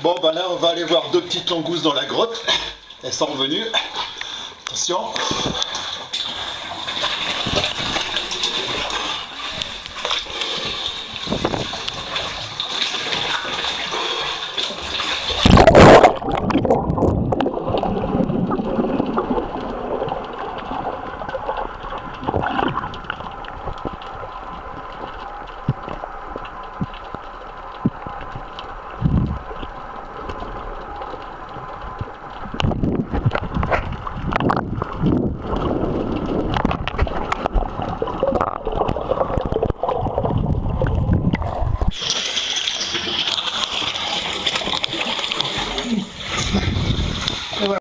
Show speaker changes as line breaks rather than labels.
Bon, ben là, on va aller voir deux petites langoustes dans la grotte. Elles sont revenues. Attention.